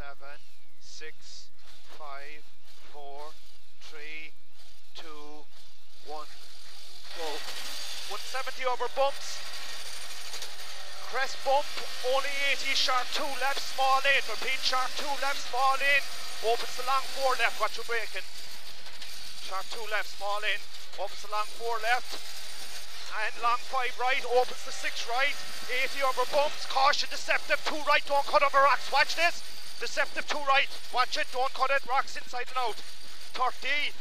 seven, six, five, four, three, two, one, go. 170 over bumps. Crest bump, only 80, sharp 2 left, small in. Repeat, sharp 2 left, small in. Opens the long 4 left, watch your braking. Sharp 2 left, small in. Opens the long 4 left. And long 5 right, opens the 6 right. 80 over bumps, caution, deceptive 2 right, don't cut over rocks. Watch this. Deceptive 2 right, watch it, don't cut it, rocks inside and out. 30,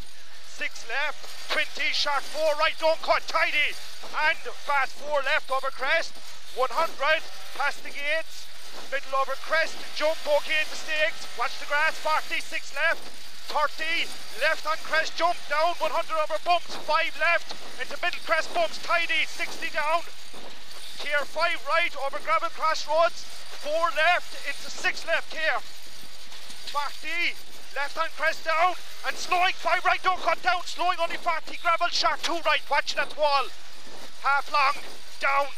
6 left, 20, sharp 4 right, don't cut, tidy. And fast 4 left over crest. 100, past the gates, middle over crest, jump, okay in the stakes, watch the grass, 46 left, 30, left on crest, jump down, 100 over bumps, 5 left, into middle crest. Bumps, tidy, 60 down, tier 5 right, over gravel crossroads, 4 left, into 6 left here, 40, left hand crest down, and slowing 5 right, don't cut down, slowing only 40, gravel, shot 2 right, watch that wall, half long, down,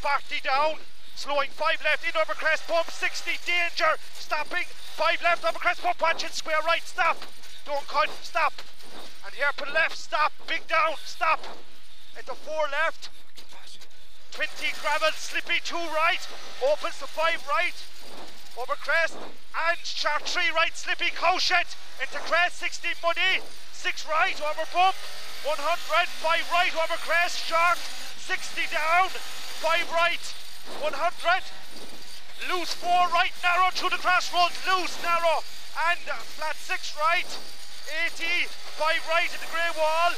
40 down, slowing 5 left, in over crest bump, 60, danger, stopping, 5 left over crest bump, watch it, square right, stop, don't cut, stop, and here to left, stop, big down, stop, into 4 left, 20 gravel, slippy 2 right, opens to 5 right, over crest, and sharp 3 right, slippy caution, into crest, 60 muddy, 6 right, over bump, 100, 5 right, over crest, sharp, 60 down, 5 right, 100, loose 4 right, narrow to the crossroads, loose, narrow, and flat 6 right, 80, 5 right in the grey wall,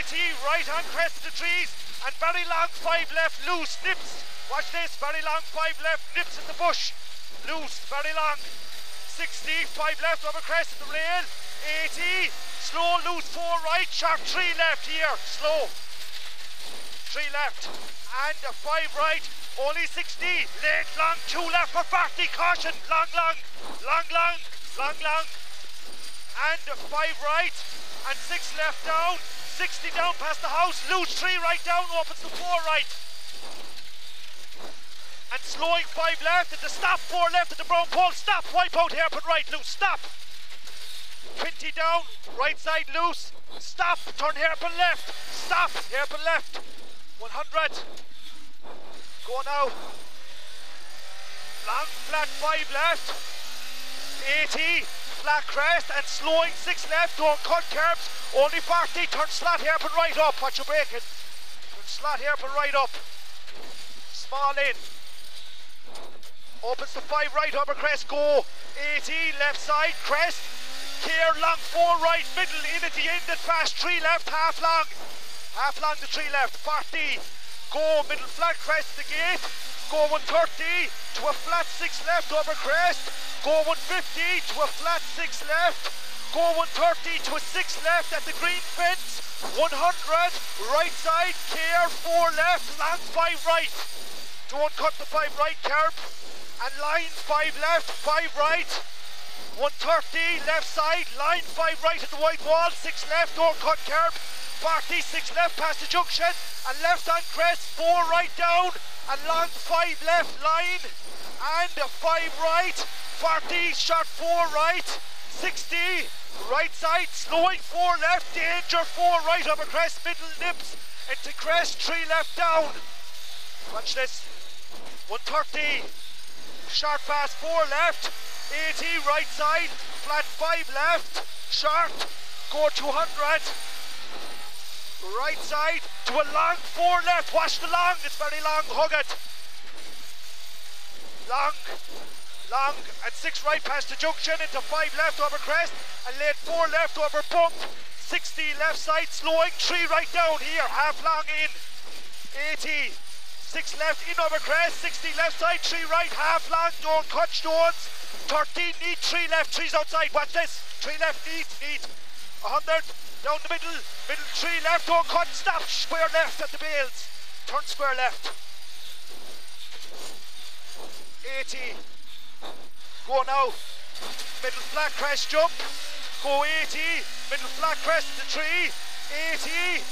80, right on crest of the trees, and very long 5 left, loose, nips, watch this, very long 5 left, nips in the bush, loose, very long, 60, 5 left over crest of the rail, 80, slow, loose 4 right, sharp 3 left here, slow, 3 left, and a 5 right, only 60, late long, 2 left for 40, caution, long, long, long, long, long, long, and a 5 right, and 6 left down, 60 down past the house, loose 3 right down, opens the 4 right, and slowing 5 left, into stop, 4 left at the brown pole, stop, wipe out hairpin right, loose, stop, 20 down, right side loose, stop, turn here, hairpin left, stop, here hairpin left, 100, go now, long flat 5 left, 80, flat crest and slowing 6 left, don't cut curbs, only 40, turn slot hairpin right up, watch your braking, turn slot hairpin right up, small in, opens to 5 right upper crest, go, 80, left side, crest, Care long, 4 right, middle, in at the end and fast, 3 left, half long, half long to 3 left, 40, go, middle flat crest the gate, go 130 to a flat 6 left over crest, go 150 to a flat 6 left, go 130 to a 6 left at the green fence, 100, right side, care, 4 left, long 5 right, don't cut the 5 right curb, and line 5 left, 5 right, 130 left side, line 5 right at the white wall, 6 left, don't cut curb, 40, 6 left past the junction, and left on crest, 4 right down, and long 5 left line, and 5 right, 40, short 4 right, 60, right side, slowing 4 left, danger 4 right over crest, middle nips, into crest, 3 left down. Watch this, 130, short fast 4 left, 80 right side, flat 5 left, short, go 200, right side to a long 4 left, watch the long, it's very long, hug it, long, long, and 6 right past the junction, into 5 left over crest, and late 4 left over bump, 60 left side, slowing, 3 right down here, half long in, 80, 6 left in over crest, 60 left side, 3 right, half long, don't cut stones, 13 neat, 3 left, 3's outside, watch this, 3 left, neat, neat, 100, down the middle, middle, 3 left, don't cut, stop, square left at the bales, turn square left, 80, go now, middle flat crest jump, go 80, middle flat crest the tree, 80,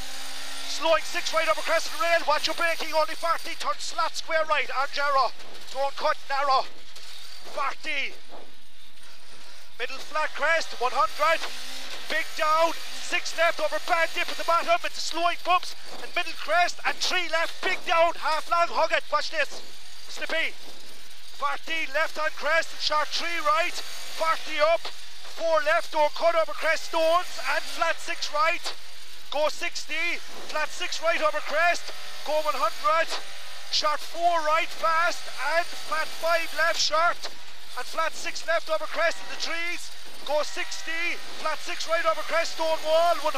slowing 6 right over crest the rail, watch your braking, only 40, turn slot square right, Jarrah, don't cut narrow, 40, middle flat crest, 100, big down, six left over bad dip at the bottom, it's slowing bumps, and middle crest, and three left, big down, half long, hug it, watch this, slippy, 40 left on crest, and short three right, 40 up, four left, don't cut over crest. Stones, and flat six right, go 60, flat six right over crest, go 100, short four right fast, and flat five left short, and flat six left over crest in the trees, go 60, flat six right over crest, stone wall, 100,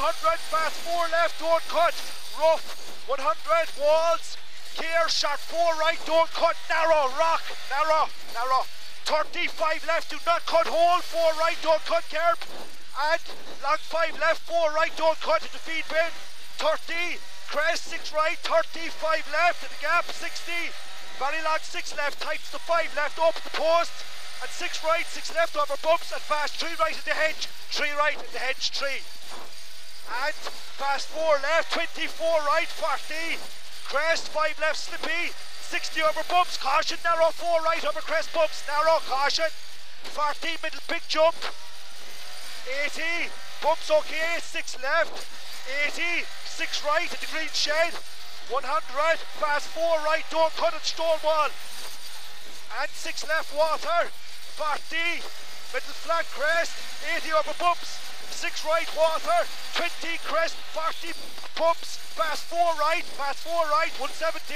fast four left, don't cut, rough, 100, walls, care, shot four right, don't cut, narrow, rock, narrow, narrow, 35 left, do not cut. Hole, four right, don't cut curb, and long five left, four right, don't cut. Into feed bin, 30, crest, six right, 35 left, in the gap, 60, very long six left, tights the five left, up the post, and six right, six left over bumps, and fast. Three right in the hedge, three right in the hedge, three. And fast four left, 24 right, 40, crest, five left, slippy, 60 over bumps, caution, narrow, 4 right over crest bumps, narrow, caution, 40 middle, big jump, 80, bumps okay, 6 left, 80, 6 right at the green shed, 100, fast 4 right, don't cut it, stone wall, and 6 left water, 40, middle flat crest, 80 over bumps, 6 right water, 20 crest, 40 bumps, fast 4 right, fast 4 right, 170,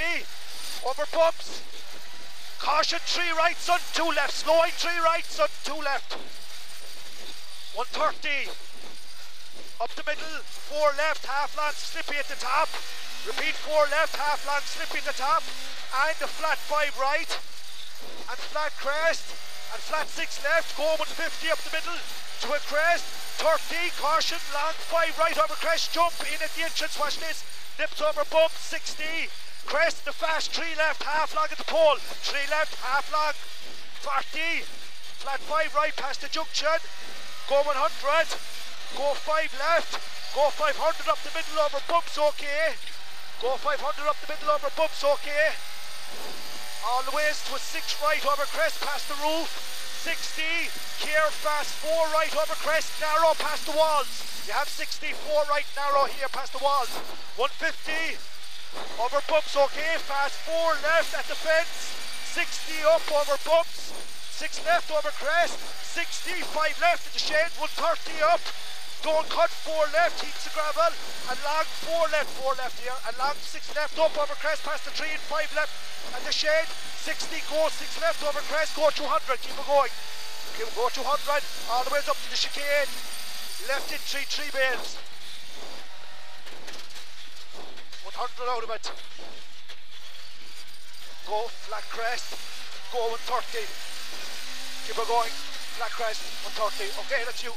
over bumps. Caution, three right, sun, two left. Slowing, three right, sun, two left. 130. Up the middle, four left, half long, slippy at the top. Repeat four left, half long, slippy at the top. And the flat five right. And flat crest. And flat six left, go 150 up the middle. To a crest, 30, caution, long, five right over crest, jump in at the entrance, watch this. Nips over bump, 60. Crest the fast, three left, half long at the pole. Three left, half long. 40. Flat five right past the junction. Go 100. Go five left. Go 500 up the middle over bumps, okay. Go 500 up the middle over bumps, okay. Way to a six right over crest past the roof. 60. Care fast, four right over crest, narrow past the walls. You have 64 right narrow here past the walls. 150. Over bumps, okay. Fast four left at the fence. 60 up over bumps. Six left over crest. 60, five left at the shed. 130 up. Don't cut four left, heats the gravel. And long four left, four left here. And long six left up over crest past the tree and five left and the shed. 60, go six left over crest, go 200, keep it going. Keep go 200, all the way up to the chicane. Left in three, three bales. 100 out of it. Go, flat crest, go 130. Keep it going, flat crest, 130. Okay, that's you.